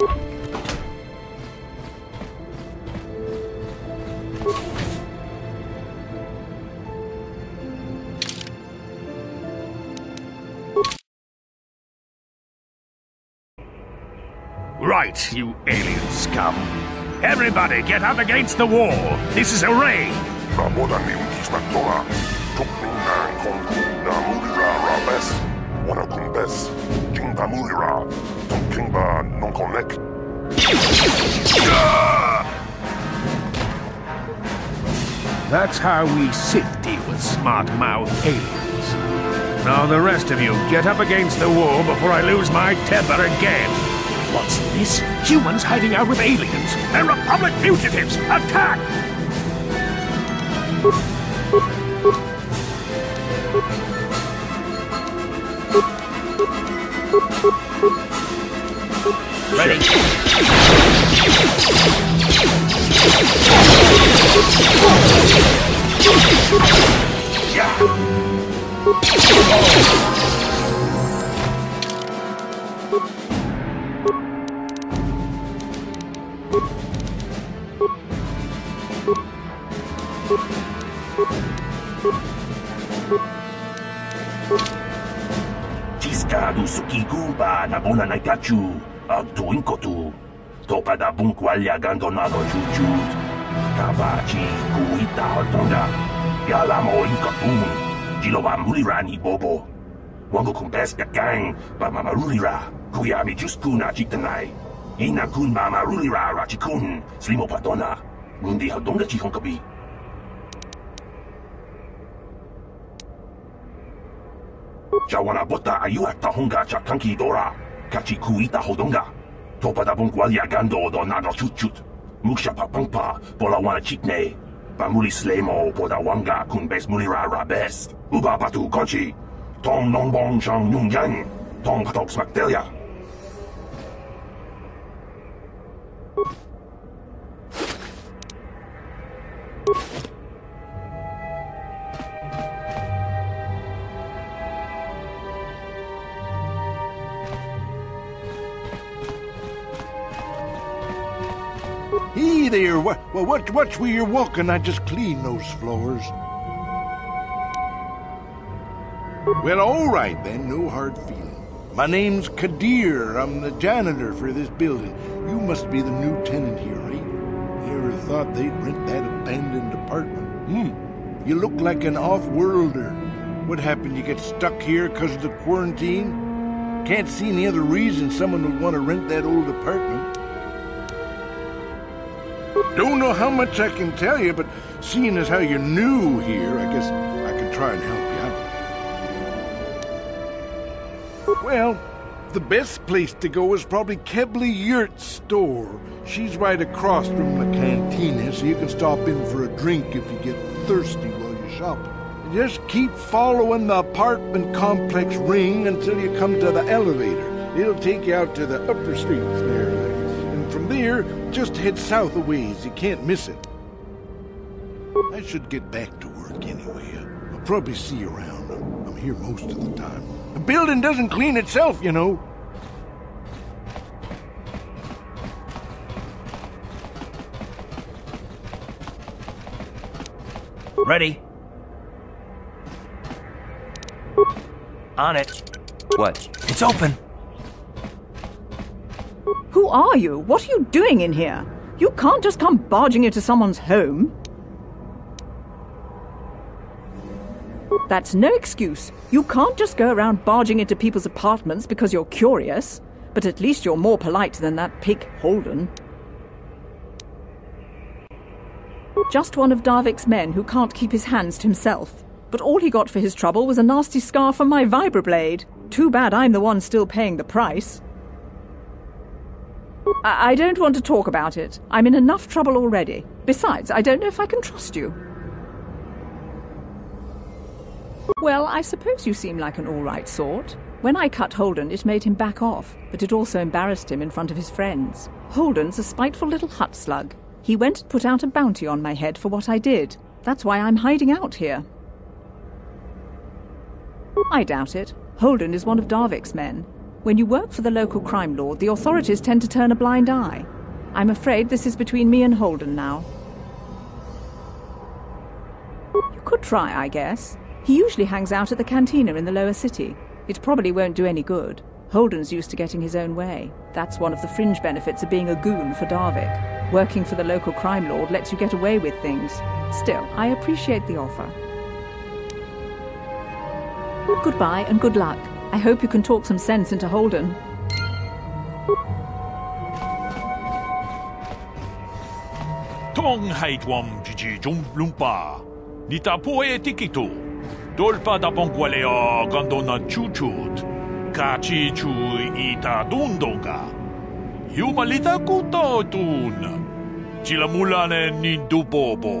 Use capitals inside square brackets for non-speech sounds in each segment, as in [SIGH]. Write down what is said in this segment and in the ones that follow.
Right, you alien scum. Everybody get up against the wall. This is a raid. Nonkonek. That's how we Sith deal with smart-mouthed aliens. Now the rest of you, get up against the wall before I lose my temper again. What's this? Humans hiding out with aliens. They're Republic fugitives. Attack! Ready? Tiskadu sukiguba na bona Atunkotu, topadabunkualiagan donado chuchut, kabachi kuita haltonda, yalamo inkapun, jilobamulirani bobo. Wango kumpes kakang, pamamarulira, kuyami juskuna chitanai. Ina kun mamarulira rachikun, slimo padona, rundi haltonda chihonkabi. Jawana bota ayua tahonga chakanki dora. Kachi kuita hodonga. Topa da bunkwalya gando do nado chuchut. Muksha papangpa pola wana chikne. Pamuli slemo poda wanga kun bes mulira rabes. Uba patu konchi. Tong nong bong chang nung yang. Tong patok There, what, what, watch where you're walking. I just clean those floors. Well, all right then, no hard feeling. My name's Kadir. I'm the janitor for this building. You must be the new tenant here, right? Never thought they'd rent that abandoned apartment. Hmm. You look like an off-worlder. What happened? You get stuck here because of the quarantine? Can't see any other reason someone would want to rent that old apartment. Don't know how much I can tell you, but seeing as how you're new here, I guess I can try and help you out. Well, the best place to go is probably Kebla Yurt's store. She's right across from the cantina, so you can stop in for a drink if you get thirsty while you're shopping. Just keep following the apartment complex ring until you come to the elevator. It'll take you out to the upper streets there. And from there, just head south a ways. You can't miss it. I should get back to work anyway. I'll probably see you around. I'm, I'm here most of the time. The building doesn't clean itself, you know. Ready? On it. What? It's open. Who are you? What are you doing in here? You can't just come barging into someone's home. That's no excuse. You can't just go around barging into people's apartments because you're curious. But at least you're more polite than that pig Holden. Just one of Davik's men who can't keep his hands to himself. But all he got for his trouble was a nasty scar from my vibroblade. Too bad I'm the one still paying the price. I, I don't want to talk about it. I'm in enough trouble already. Besides, I don't know if I can trust you. Well, I suppose you seem like an all right sort. When I cut Holden, it made him back off, but it also embarrassed him in front of his friends. Holden's a spiteful little Hutt slug. He went and put out a bounty on my head for what I did. That's why I'm hiding out here. I doubt it. Holden is one of Davik's men. When you work for the local crime lord, the authorities tend to turn a blind eye. I'm afraid this is between me and Holden now. You could try, I guess. He usually hangs out at the cantina in the lower city. It probably won't do any good. Holden's used to getting his own way. That's one of the fringe benefits of being a goon for Davik. Working for the local crime lord lets you get away with things. Still, I appreciate the offer. Goodbye and good luck. I hope you can talk some sense into Holden. Tong jiji. Dolpa da chuchut. Kachi chu ita dundonga. Kuto tun. Chilamulane nindupopo.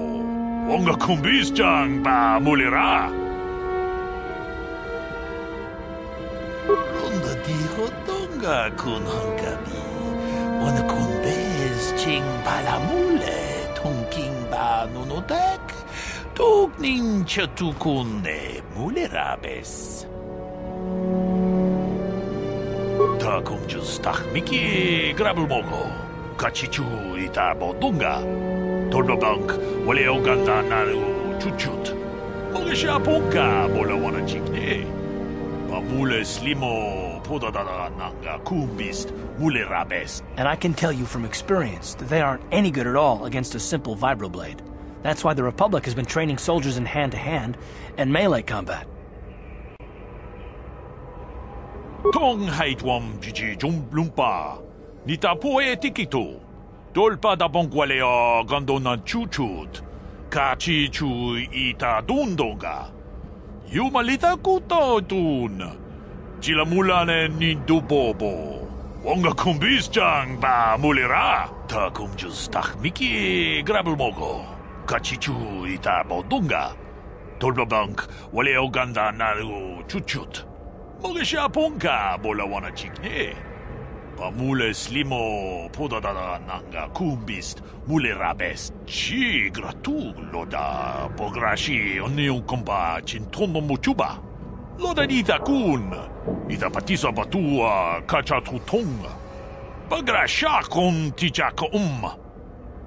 Onga kumbis jang ba mulira. Hodonga kun hankabi. Wana kun bez ching palamule tongking ba nunotek. Tuk nin chatukune mulerabes. Ta kumjus tak miki grabulmoko. Kachichu ita bodunga. Tolbabank wale oganda naru chuchut. Mogesha ponka bola wana chikne. Pamule slimo And I can tell you from experience that they aren't any good at all against a simple vibroblade. That's why the Republic has been training soldiers in hand to hand and melee combat. Tong haitwam jiji jum lumpa. Nita poe. Dolpa da gandona chuchut. Kachi chu ita dundonga. Yumalita kuto tun. Chilamulane nindubobo. Wonga kumbis jang ba mulira. Ta kumjus tak miki grabulmogo. Kachichu ita bodunga. Tolbabank wale oganda naru chuchut. Mogesha ponka bola wana chikne. Pamule slimo podadada nanga kumbist mulerabes. Chi gratu loda pograshi onion komba chintono muchuba. Loda nita kun. Ita patisa batua kacha tutonga. Pagrasha kon tichaka um.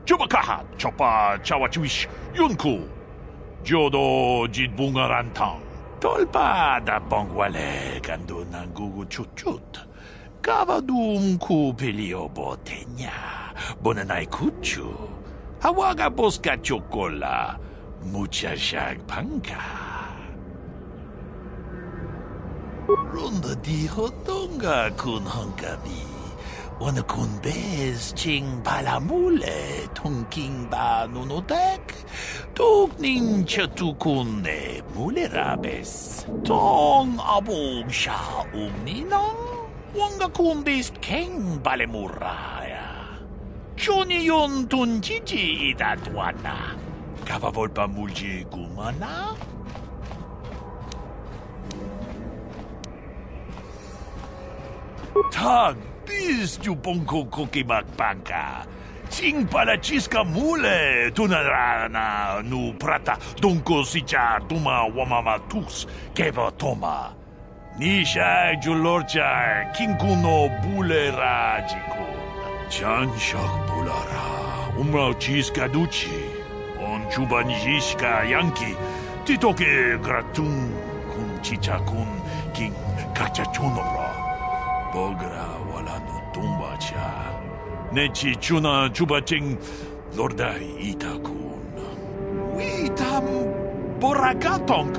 Chubakaha chopa chawachiwish yunku. Jodo jidbungarantang. Tolpa da bongwale kando nangugu chuchut. Kavadum ku pelio botenya. Bonanai kuchu. Hawaga boska chokola. Mucha shag panka. Runda di hodonga kun hankabi. Wana kun bez ching palamule tongking ba nunotek. Tuk nin chatukune mulerabes. Tong abog sha umninang. Wanga kun bist keng balemuraya. Johnny yon idatwana. Kavavolpa mulji gumana. Tag bis ju bonko kokimak banka. Sing pala chiska mule tunarana nu prata donko sicha tuma wamama tus keva toma. Nisha julorcha kinkuno bulera jikun. Chan shak bulara umrao chiska duchi. On chuban jishka yanki titoke gratun kun chicha kun king kachachonobra. Bogra wala no tumba cha. Nechi chuna chubaching lorda itakun. Witam boragatong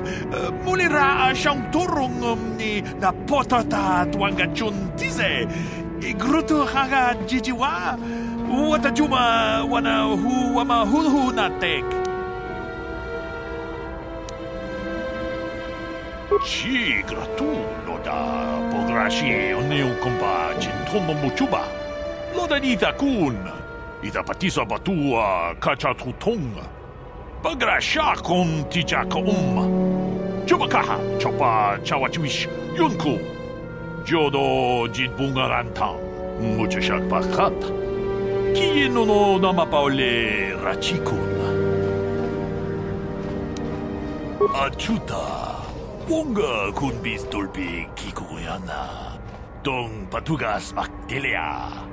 mulira siyang turong um, ni na potata tuanga chun tize. Igruto haga jijiwa. Wata juma wana hu wama hulhu na tek. Chi gratu loda pograshi oneu kompa chintono muchuba. Loda nita kun. Ita patisa batua kacha tutonga. Pagrasha kon tijaka um. Chubakaha chopa chawachiwish yunku. Jodo jidbungarantang. Muchashak bakat. Kieno no namapaole rachikun. Achuta. 뭔가 군비스돌비 기구였나? 똥바투가스 막딜리아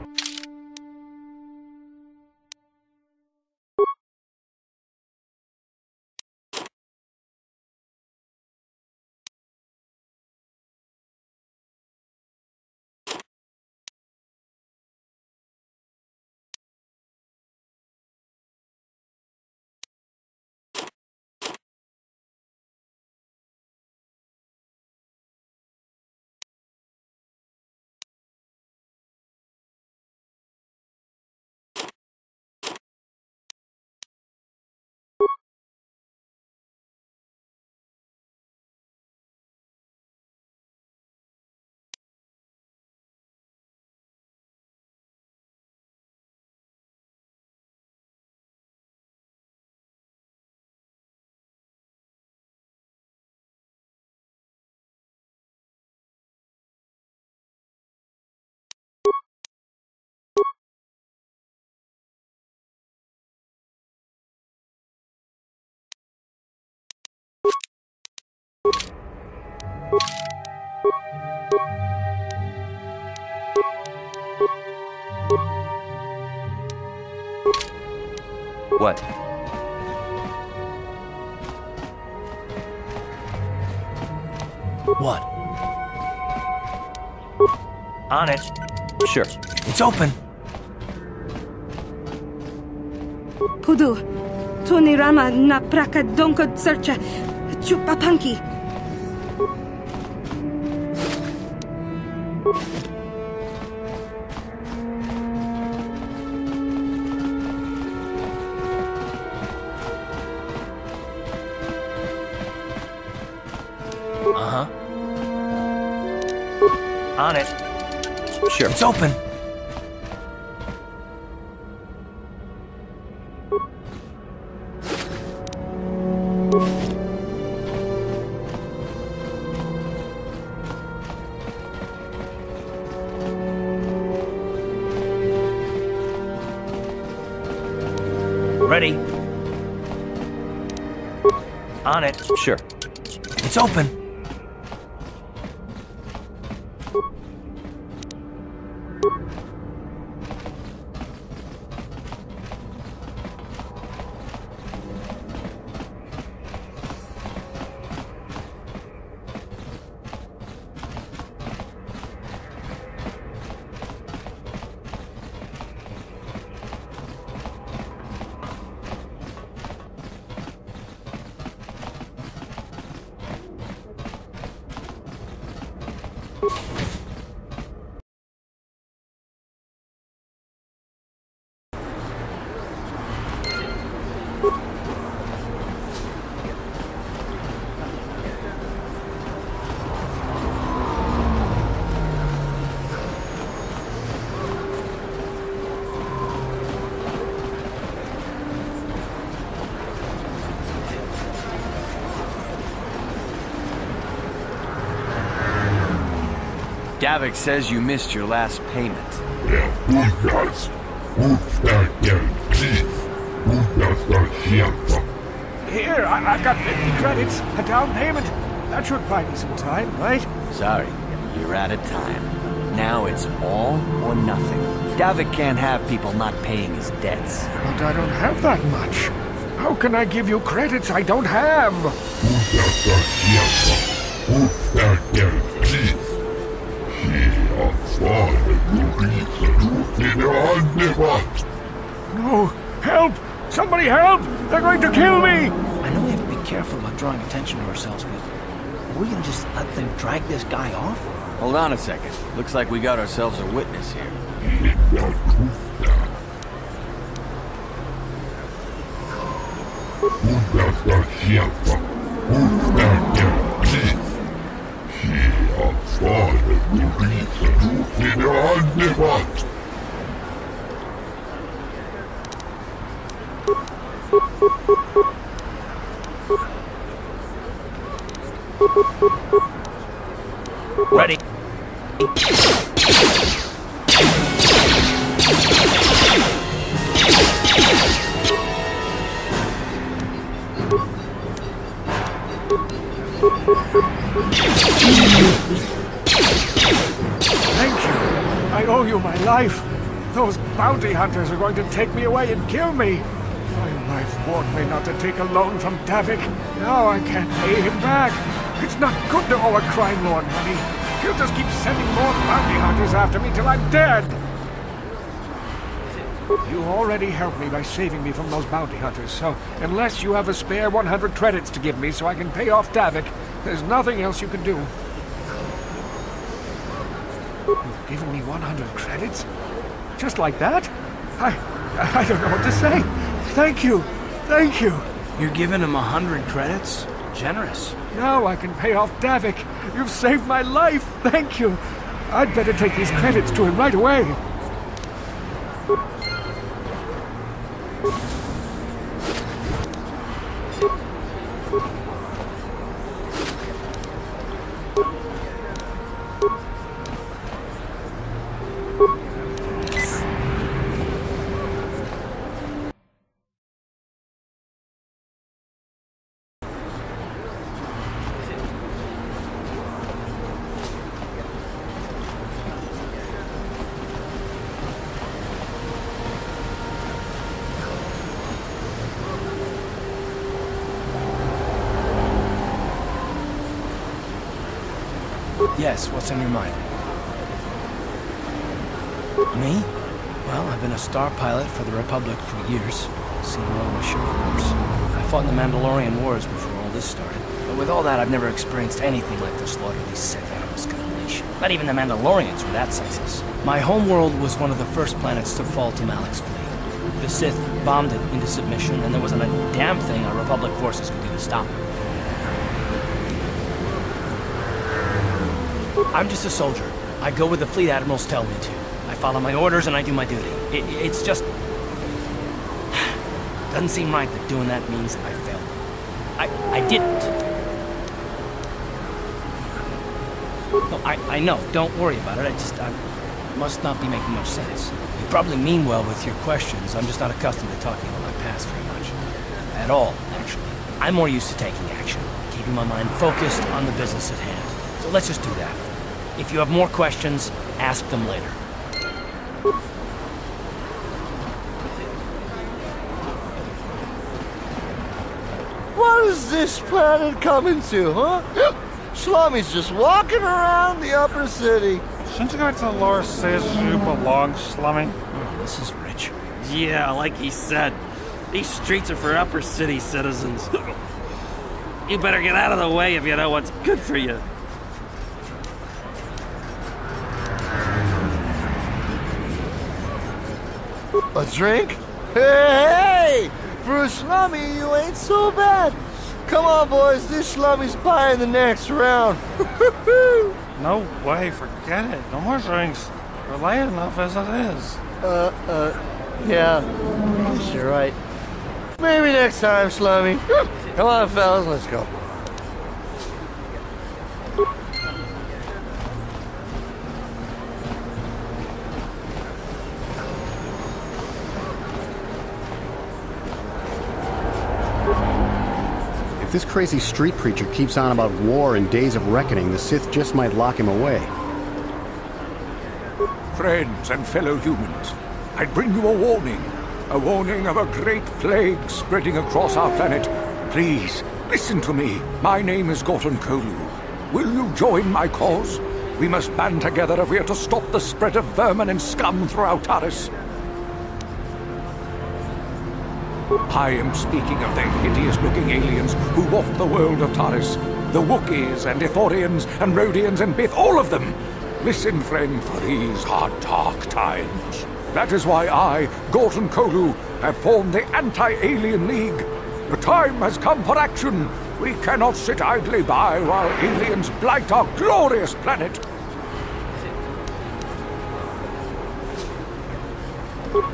What? What? On it. Sure. It's open. Pudu, Tunirama na praka donko searcha, chupapanki. Sure. It's open. Ready. On it. Sure. It's open. Davik says you missed your last payment. Putas, puta del cliff, putas del sienta. Here, I, I got 50 credits, a down payment. That should buy me some time, right? Sorry, you're out of time. Now it's all or nothing. Davik can't have people not paying his debts. But I don't have that much. How can I give you credits I don't have? Putas del sienta, puta del cliff. Hier fare Maurice in Annevat. No, help! Somebody help! They're going to kill me! I know we have to be careful about drawing attention to ourselves, but are we gonna just let them drag this guy off? Hold on a second. Looks like we got ourselves a witness here. La puta. Putas del Hier fare Maurice in Annevat. Ready. Hunters are going to take me away and kill me. My wife warned me not to take a loan from Davik. Now I can't pay him back. It's not good to owe a crime lord money. He'll just keep sending more bounty hunters after me till I'm dead. You already helped me by saving me from those bounty hunters, so unless you have a spare 100 credits to give me so I can pay off Davik, there's nothing else you can do. You've given me 100 credits? Just like that? I... I don't know what to say. Thank you. Thank you. You're giving him a hundred credits? Generous. Now I can pay off Davik. You've saved my life. Thank you. I'd better take these credits to him right away. Yes, what's on your mind? Me? Well, I've been a star pilot for the Republic for years. Seen well the ship course. I fought in the Mandalorian Wars before all this started. But with all that, I've never experienced anything like the slaughter these Sith animals can unleash. Not even the Mandalorians were that senseless. My homeworld was one of the first planets to fall to Malak's fleet. The Sith bombed it into submission, and there wasn't a damn thing our Republic forces could do to stop it. I'm just a soldier. I go where the fleet admirals tell me to. I follow my orders and I do my duty. It, it's just... [SIGHS] Doesn't seem right that doing that means I failed. I, I didn't. No, I, I know. Don't worry about it. I just... I must not be making much sense. You probably mean well with your questions. I'm just not accustomed to talking about my past very much. At all, actually. I'm more used to taking action. Keeping my mind focused on the business at hand. So let's just do that. If you have more questions, ask them later. What is this planet coming to, huh? [GASPS] Slummy's just walking around the upper city. Shouldn't you go to the lower says you belong, Slummy? Oh, this is rich. Yeah, like he said. These streets are for upper city citizens. [LAUGHS] you better get out of the way if you know what's good for you. Drink? Hey, hey! For a slummy, you ain't so bad. Come on, boys. This slummy's buying the next round. [LAUGHS] No way, forget it. No more drinks. We're late enough as it is. uh, uh, yeah. You're right. Maybe next time, slummy. [LAUGHS] Come on, fellas, let's go. If this crazy street preacher keeps on about war and days of reckoning, the Sith just might lock him away. Friends and fellow humans, I bring you a warning. A warning of a great plague spreading across our planet. Please, listen to me. My name is Gorton Colu. Will you join my cause? We must band together if we are to stop the spread of vermin and scum throughout Taris. I am speaking of the hideous-looking aliens who walk the world of Taris. The Wookiees and Ithorians and Rodians and Bith, all of them. Listen, friend, for these are dark times. That is why I, Gorton Colu, have formed the Anti-Alien League. The time has come for action. We cannot sit idly by while aliens blight our glorious planet.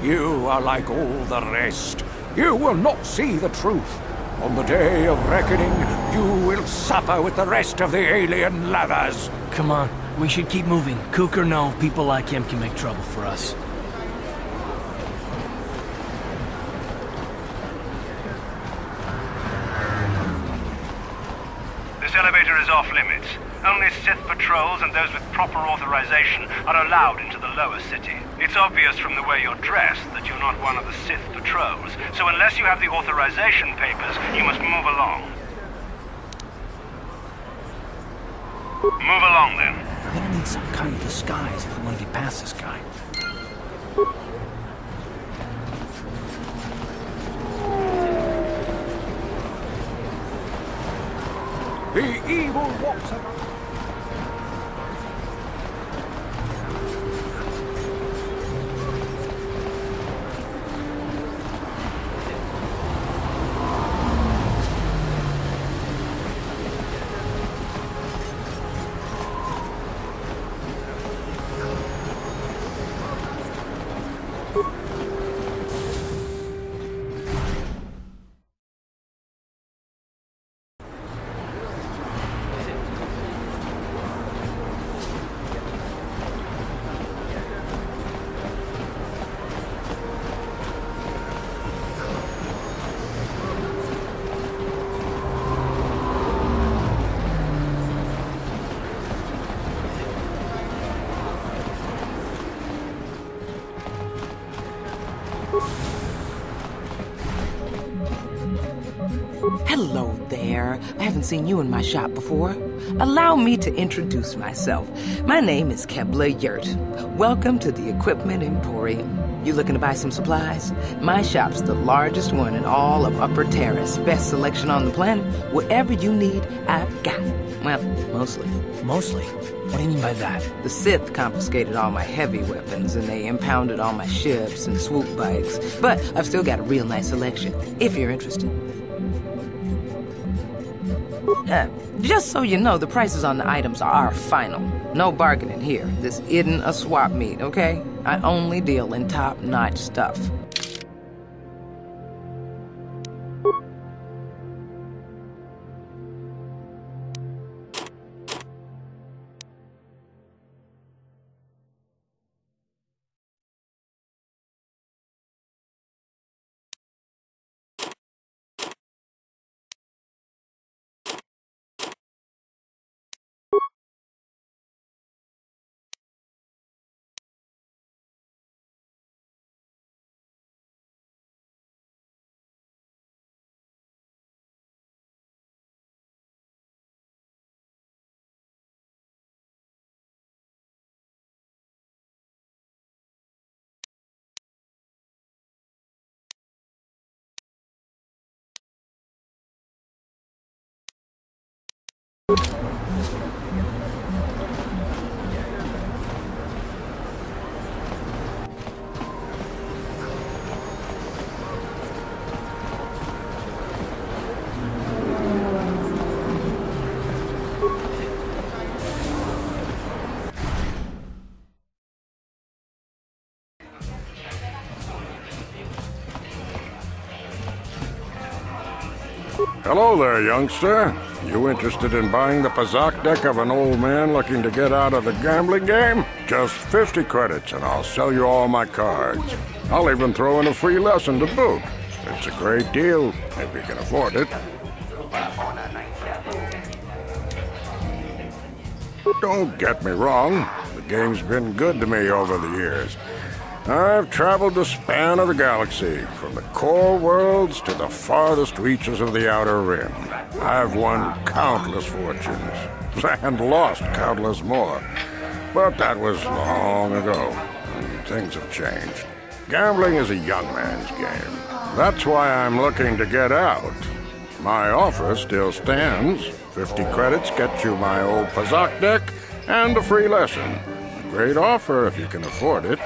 You are like all the rest. You will not see the truth. On the day of reckoning, you will suffer with the rest of the alien lovers. Come on, we should keep moving. Kook or no, people like him can make trouble for us. This elevator is off limits. Only Sith patrols and those with proper authorization are allowed into the lower city. It's obvious from the way you're dressed that you're not one of the Sith patrols, so unless you have the authorization papers, you must move along. Move along then. We're gonna need some kind of disguise if we want to get past this guy. The evil walks seen you in my shop before. Allow me to introduce myself. My name is Kebla Yurt. Welcome to the Equipment Emporium. You looking to buy some supplies? My shop's the largest one in all of Upper Taris. Best selection on the planet. Whatever you need, I've got. Well, mostly. Mostly? What do you mean by that? The Sith confiscated all my heavy weapons and they impounded all my ships and swoop bikes. But I've still got a real nice selection, if you're interested. Uh, just so you know, the prices on the items are final. No bargaining here. This isn't a swap meet, okay? I only deal in top-notch stuff. Hello there, youngster. You interested in buying the Pazaak deck of an old man looking to get out of the gambling game? Just 50 credits and I'll sell you all my cards. I'll even throw in a free lesson to boot. It's a great deal, if you can afford it. Don't get me wrong. The game's been good to me over the years. I've traveled the span of the galaxy, from the core worlds to the farthest reaches of the Outer Rim. I've won countless fortunes, [LAUGHS] and lost countless more. But that was long ago, and things have changed. Gambling is a young man's game. That's why I'm looking to get out. My offer still stands. 50 credits gets you my old Pazaak deck and a free lesson. A great offer if you can afford it.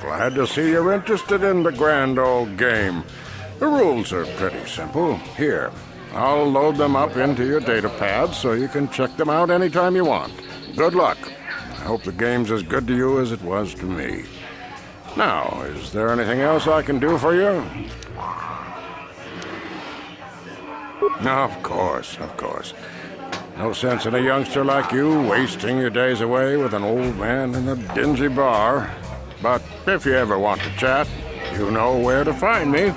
Glad to see you're interested in the grand old game. The rules are pretty simple. Here, I'll load them up into your data pad so you can check them out anytime you want. Good luck. I hope the game's as good to you as it was to me. Now, is there anything else I can do for you? Of course, of course. No sense in a youngster like you wasting your days away with an old man in a dingy bar. But if you ever want to chat, you know where to find me.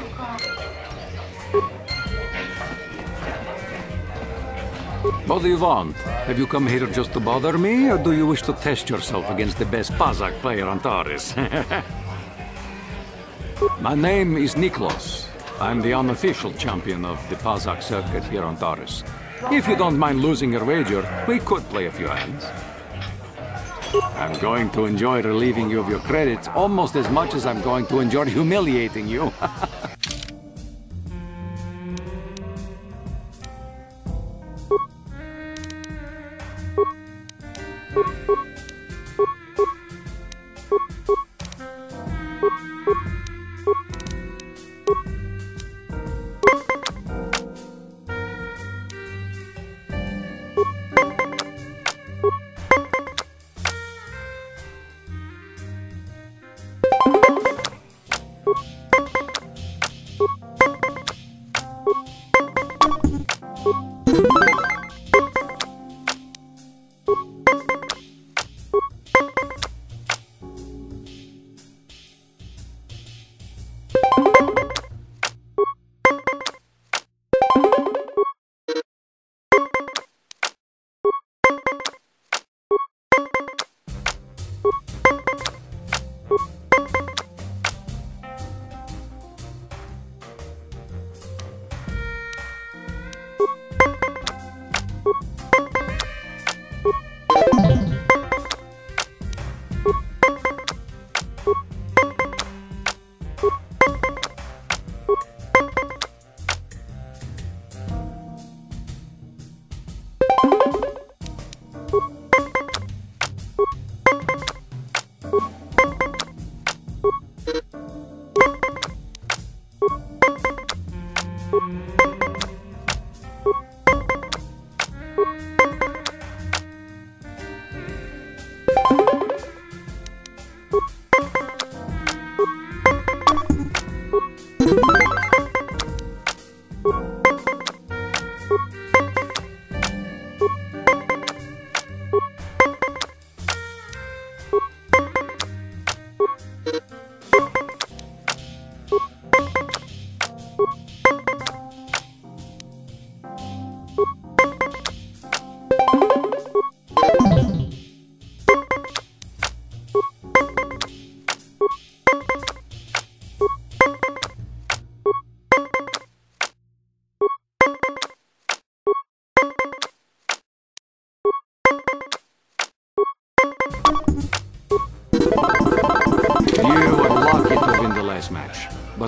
What do you want? Have you come here just to bother me, or do you wish to test yourself against the best Pazaak player on Taris? [LAUGHS] My name is Niklos. I'm the unofficial champion of the Pazaak circuit here on Taris. If you don't mind losing your wager, we could play a few hands. I'm going to enjoy relieving you of your credits almost as much as I'm going to enjoy humiliating you. [LAUGHS]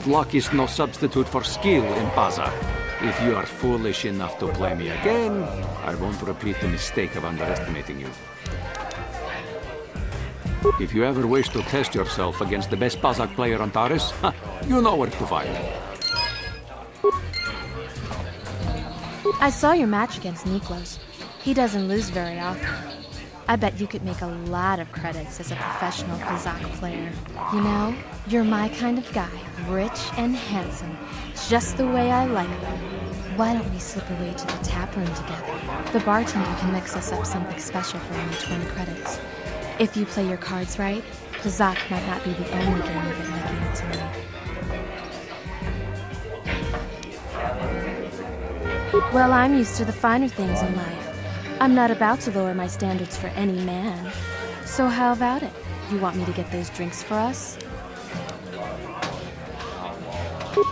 Luck is no substitute for skill in Pazaak. If you are foolish enough to play me again, I won't repeat the mistake of underestimating you. If you ever wish to test yourself against the best Pazaak player on Taris, you know where to find me. I saw your match against Niklos. He doesn't lose very often. I bet you could make a lot of credits as a professional Pazaak player. You know, you're my kind of guy, rich and handsome, just the way I like them. Why don't we slip away to the tap room together? The bartender can mix us up something special for only 20 credits. If you play your cards right, Pazaak might not be the only game you've been to me. Well, I'm used to the finer things in life. I'm not about to lower my standards for any man. So how about it? You want me to get those drinks for us?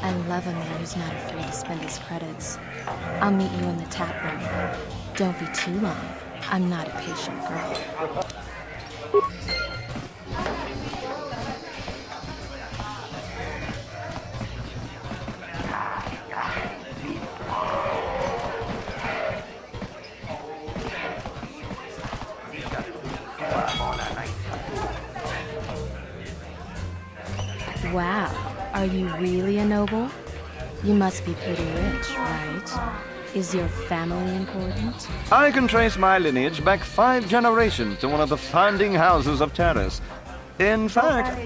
I love a man who's not afraid to spend his credits. I'll meet you in the tap room. Don't be too long. I'm not a patient girl. Wow. Are you really a noble? You must be pretty rich, right? Is your family important? I can trace my lineage back five generations to one of the founding houses of Taris. In fact...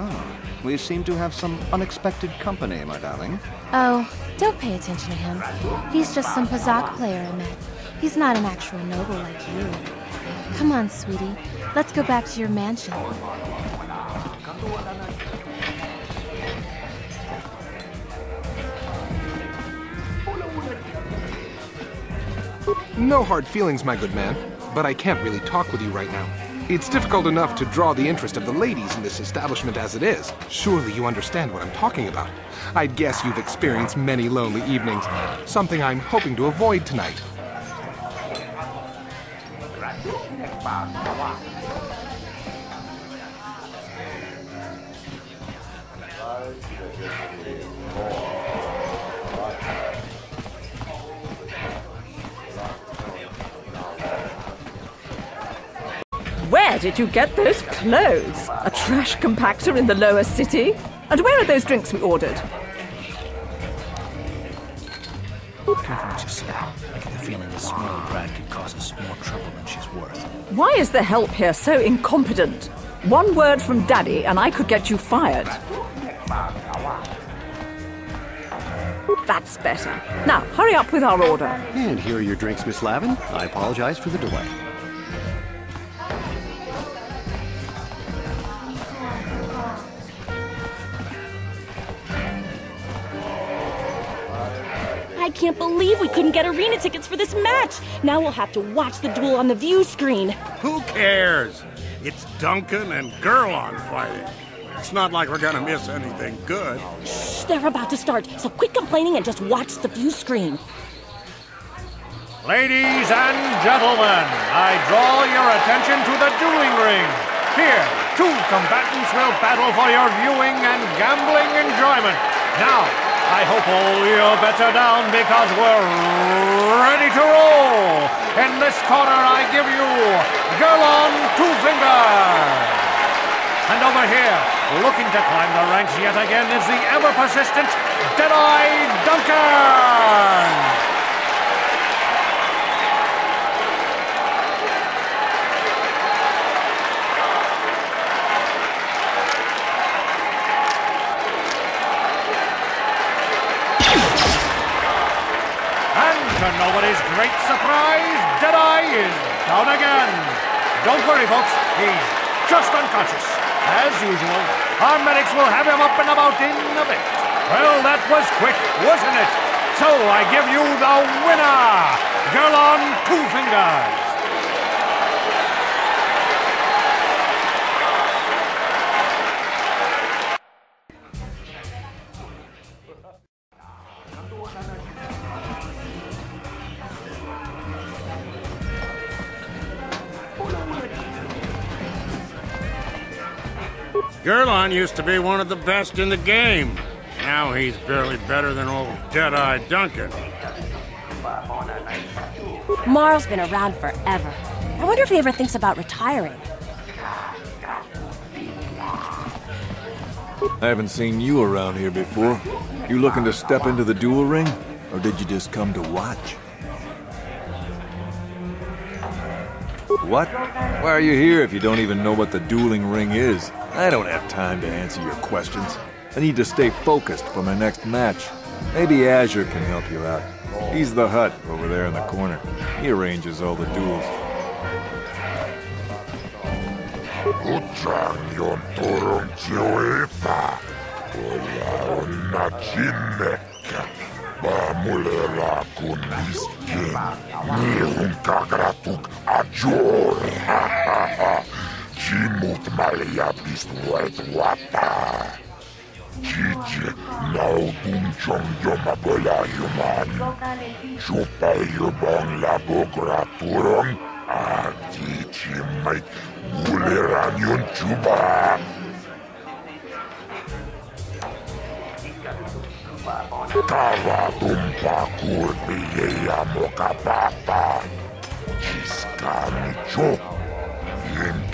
Oh, we seem to have some unexpected company, my darling. Oh, don't pay attention to him. He's just some Pazaak player I met. He's not an actual noble like you. Come on, sweetie. Let's go back to your mansion. No hard feelings, my good man, but I can't really talk with you right now. It's difficult enough to draw the interest of the ladies in this establishment as it is. Surely you understand what I'm talking about. I'd guess you've experienced many lonely evenings, something I'm hoping to avoid tonight. Where did you get those clothes? A trash compactor in the lower city? And where are those drinks we ordered? Careful what you say. I get the feeling this small brat could cause us more trouble than she's worth. Why is the help here so incompetent? One word from Daddy and I could get you fired. That's better. Now, hurry up with our order. And here are your drinks, Miss Lavin. I apologize for the delay. Can't believe we couldn't get arena tickets for this match. Now we'll have to watch the duel on the view screen. Who cares? It's Duncan and Gerlon fighting. It's not like we're gonna miss anything good. Shh, they're about to start, so quit complaining and just watch the view screen. Ladies and gentlemen, I draw your attention to the dueling ring. Here, two combatants will battle for your viewing and gambling enjoyment. Now, I hope all your bets are down because we're ready to roll. In this corner, I give you Gerlon Two Fingers. And over here, looking to climb the ranks yet again, is the ever persistent Deadeye Duncan. And to nobody's great surprise, Deadeye is down again. Don't worry, folks. He's just unconscious. As usual, our medics will have him up and about in a bit. Well, that was quick, wasn't it? So I give you the winner, Gerlon Two Fingers. Gerlon used to be one of the best in the game. Now he's barely better than old Deadeye Duncan. Marl's been around forever. I wonder if he ever thinks about retiring. I haven't seen you around here before. You looking to step into the duel ring? Or did you just come to watch? What? Why are you here if you don't even know what the dueling ring is? I don't have time to answer your questions. I need to stay focused for my next match. Maybe Ajuur can help you out. He's the Hutt over there in the corner. He arranges all the duels. îmi mult mai Gimut maleja bistuetuata. Gigi naudum chongyoma bola yuman. Chupa yubon la bograturon. A gigi mai buleranion chuba. Tava dumpa curbi ei amokapapa. Ciscami ciocco.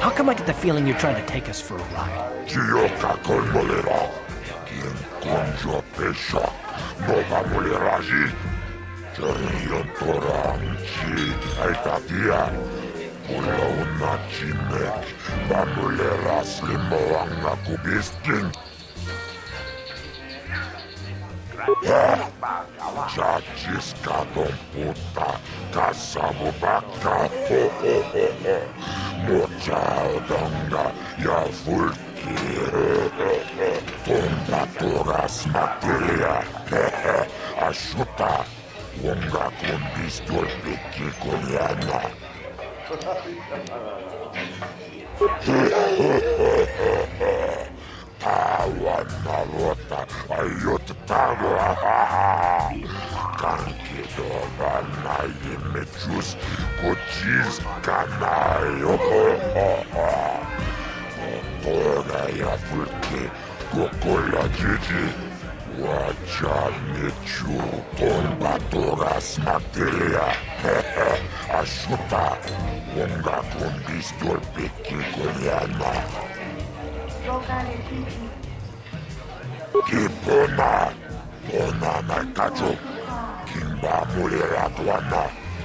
How come I get the feeling you're trying to take us for a ride? Chioka con mulira. Quien conjo pesha. Nova Limoanga Kubiskin. Chachiska don puta, caçamo baca, ho [LAUGHS] ho ho ho. Mochao donga, ya fulki, Tomba toras materia, [LAUGHS] Ashuta, Wonga kondistol piki koreana. Tawa narota, ayot tawa, Kanki одного-то, а ее-то там, Каркидованная мечусь, кутисканаю, Полная фырки, кукуля дичи, Вачаничу, комбатура смотря, Ашута, Унгакун, Бистюр, Пики, Гуляна, giocare tutti. buona ona mercato, kimba mulera tuana,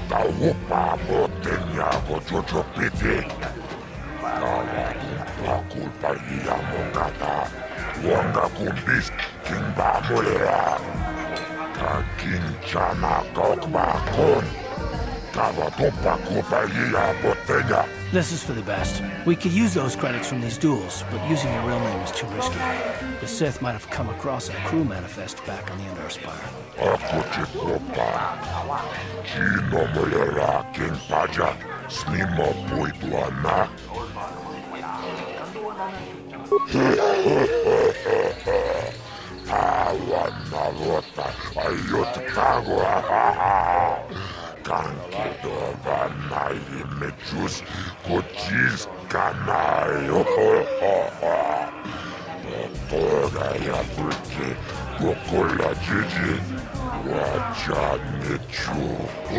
taupa botenia gocciocio piti. Kala kumpa kulpa ila mokata, wanga kumbis, kimba mulera. Kakin chana kokba kon. This is for the best. We could use those credits from these duels, but using your real name is too risky. The Sith might have come across a crew manifest back on the Endar Spire. King paja, Snima Kanki dova na imechus, kochis kanayo. Toga fulki, kokola nichu,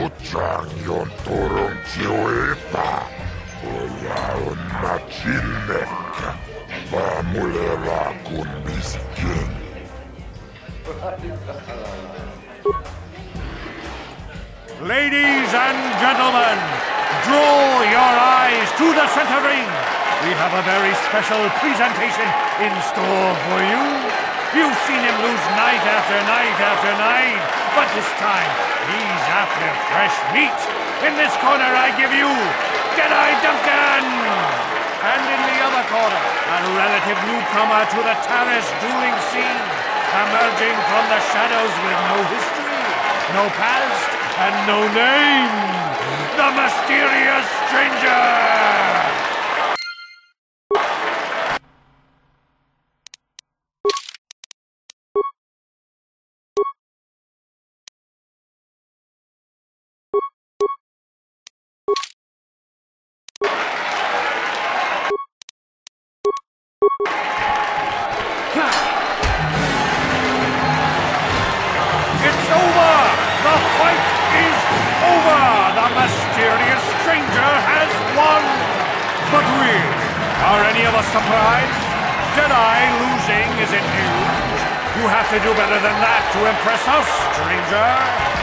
uchang yon torong chiwepa, oya ona chinek, bamulera kun biskin. Ladies and gentlemen, draw your eyes to the center ring. We have a very special presentation in store for you. You've seen him lose night after night after night, but this time he's after fresh meat. In this corner, I give you Deadeye Duncan! And in the other corner, a relative newcomer to the Taris dueling scene, emerging from the shadows with no history, no past, and no name. The mysterious stranger! Mysterious stranger has won! But really, are any of us surprised? Deadeye losing isn't news. You have to do better than that to impress us, stranger.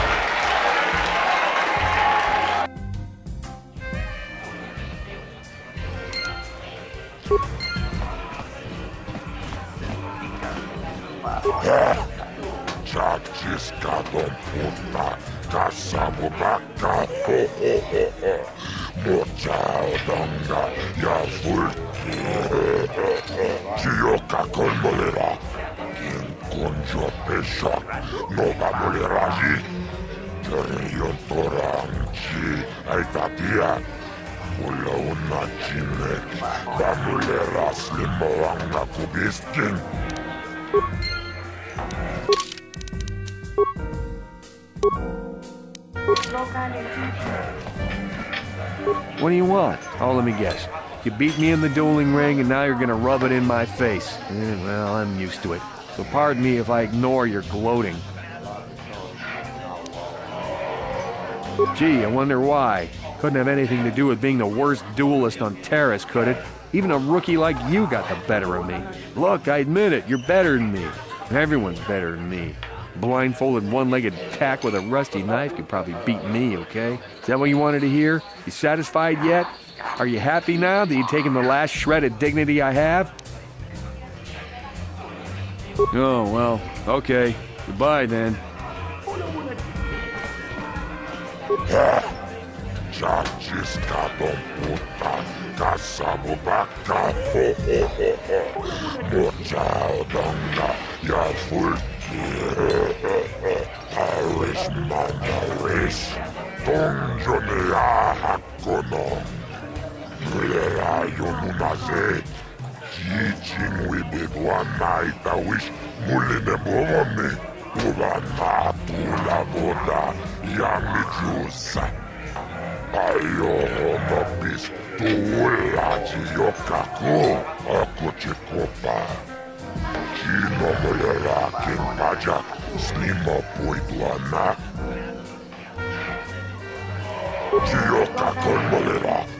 Don puta, caçamo baca, ho ho ho ho. Mochao donga, ya fulki. Chioka con molera. Quien conjo peshak, no va va moleras limoanga kubiskin. Guess. You beat me in the dueling ring and now you're gonna rub it in my face. Eh, well, I'm used to it. So pardon me if I ignore your gloating. Gee, I wonder why. Couldn't have anything to do with being the worst duelist on Taris, could it? Even a rookie like you got the better of me. Look, I admit it, you're better than me. Everyone's better than me. Blindfolded, one-legged tach with a rusty knife could probably beat me, okay? Is that what you wanted to hear? You satisfied yet? Are you happy now that you've taken the last shred of dignity I have? Oh, well, okay. Goodbye, then. [LAUGHS] ya hakono. Mulera yonunaze, jijin wibedwa naita wish muline bomone. Ubana tula boda, yami jusa. Ayo homo pistola chiyokako, akochikopa. Chino mulera kimpaja, snima poiduana. Chiyokako mulera, kinkonjo pesha, nova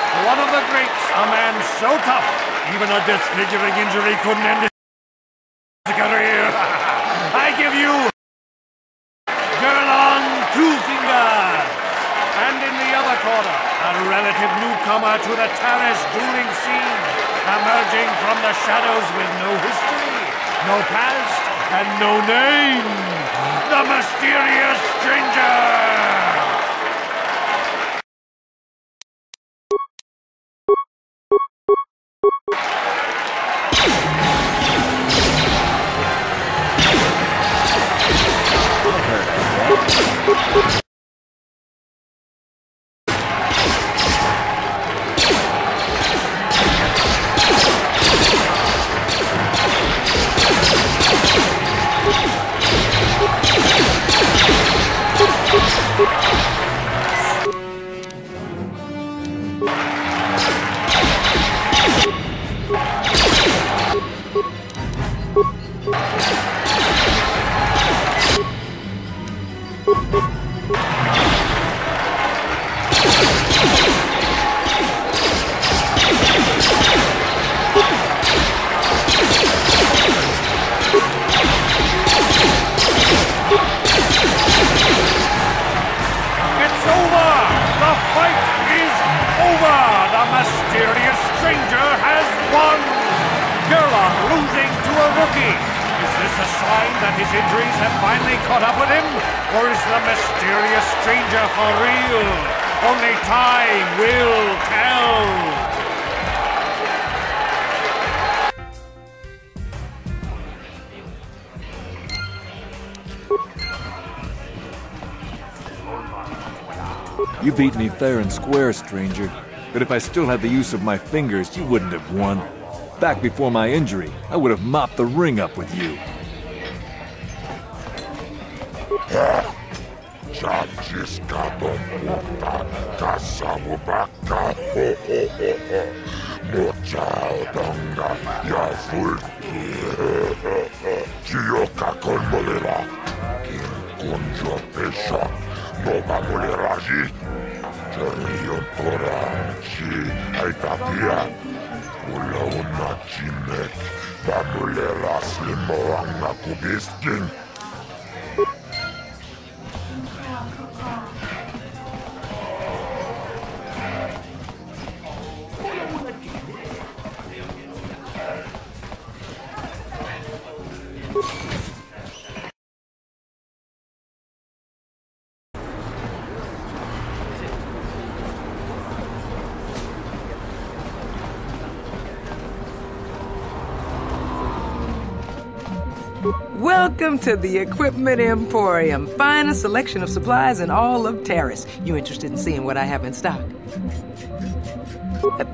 one of the greats, a man so tough, even a disfiguring injury couldn't end his [LAUGHS] career. I give you Gerlon Two Fingers. And in the other corner, a relative newcomer to the Taris dueling scene, emerging from the shadows with no history, no past, and no name. The mysterious stranger! Oops, oops, oops. You beat me fair and square, stranger. But if I still had the use of my fingers, you wouldn't have won. Back before my injury, I would have mopped the ring up with you. Fulki, Chiyoka con molera, kinkunjo pesha, nova moleraji, Chariyon torang chi, Welcome to the Equipment Emporium. Finest selection of supplies in all of Taris. You interested in seeing what I have in stock?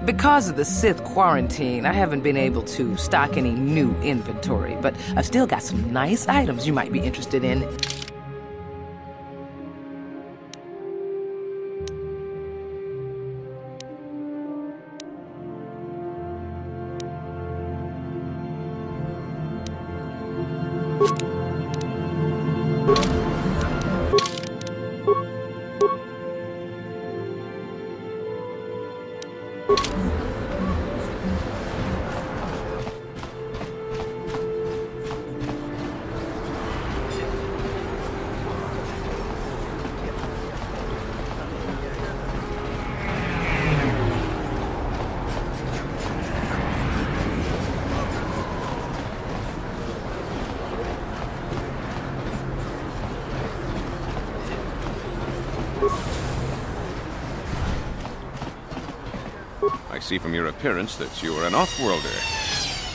Because of the Sith quarantine, I haven't been able to stock any new inventory, but I've still got some nice items you might be interested in. See from your appearance that you are an off-worlder.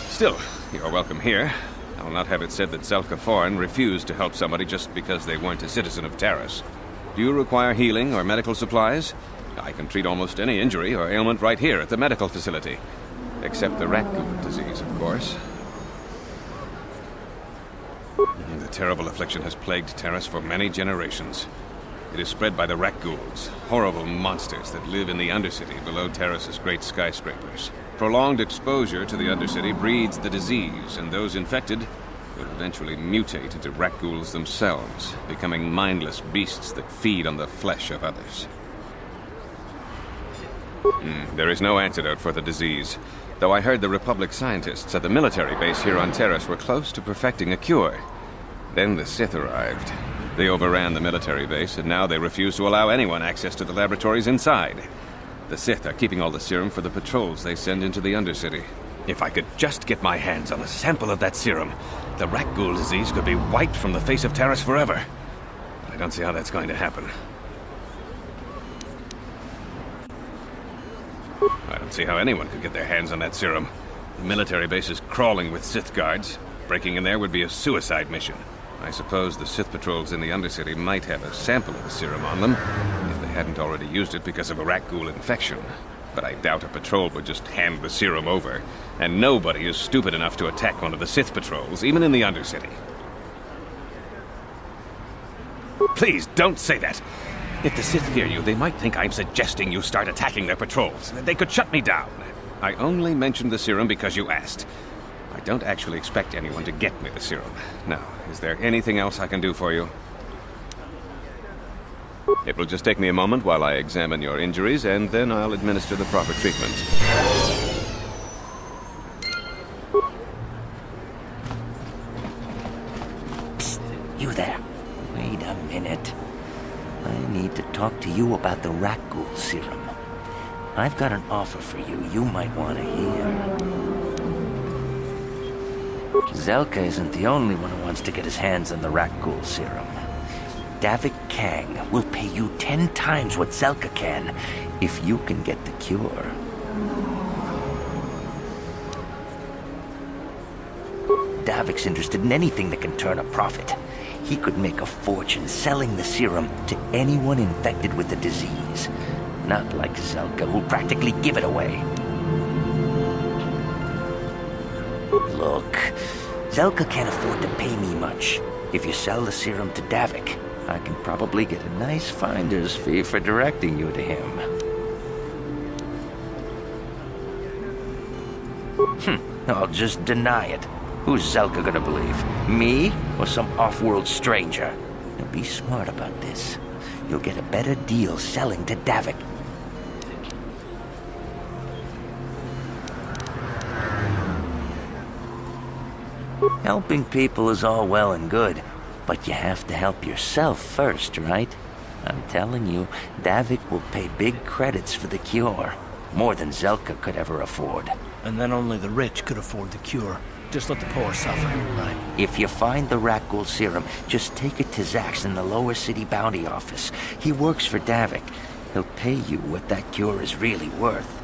Still, you're welcome here. I'll not have it said that Zelka Forn refused to help somebody just because they weren't a citizen of Taris. Do you require healing or medical supplies? I can treat almost any injury or ailment right here at the medical facility. Except the rat disease, of course. The terrible affliction has plagued Taris for many generations. It is spread by the rakghouls, horrible monsters that live in the Undercity below Taris's great skyscrapers. Prolonged exposure to the Undercity breeds the disease, and those infected will eventually mutate into rakghouls themselves, becoming mindless beasts that feed on the flesh of others. Mm, there is no antidote for the disease, though I heard the Republic scientists at the military base here on Taris were close to perfecting a cure. Then the Sith arrived. They overran the military base, and now they refuse to allow anyone access to the laboratories inside. The Sith are keeping all the serum for the patrols they send into the Undercity. If I could just get my hands on a sample of that serum, the rakghoul disease could be wiped from the face of Taris forever. I don't see how that's going to happen. I don't see how anyone could get their hands on that serum. The military base is crawling with Sith guards. Breaking in there would be a suicide mission. I suppose the Sith patrols in the Undercity might have a sample of the serum on them, if they hadn't already used it because of a Rakghoul infection. But I doubt a patrol would just hand the serum over. And nobody is stupid enough to attack one of the Sith patrols, even in the Undercity. Please, don't say that! If the Sith hear you, they might think I'm suggesting you start attacking their patrols. They could shut me down. I only mentioned the serum because you asked. I don't actually expect anyone to get me the serum. Now, is there anything else I can do for you? It will just take me a moment while I examine your injuries, and then I'll administer the proper treatment. You there. Wait a minute. I need to talk to you about the rat serum. I've got an offer for you you might want to hear. Zelka isn't the only one who wants to get his hands on the rat ghoul serum. Davik Kang will pay you ten times what Zelka can if you can get the cure. Davik's interested in anything that can turn a profit. He could make a fortune selling the serum to anyone infected with the disease. Not like Zelka, who'll practically give it away. Look, Zelka can't afford to pay me much. If you sell the serum to Davik, I can probably get a nice finder's fee for directing you to him. Hm, I'll just deny it. Who's Zelka gonna believe? Me or some off-world stranger? Now be smart about this. You'll get a better deal selling to Davik. Helping people is all well and good, but you have to help yourself first, right? I'm telling you, Davik will pay big credits for the cure. More than Zelka could ever afford. And then only the rich could afford the cure. Just let the poor suffer, right? If you find the rakghoul serum, just take it to Zax in the lower city bounty office. He works for Davik. He'll pay you what that cure is really worth.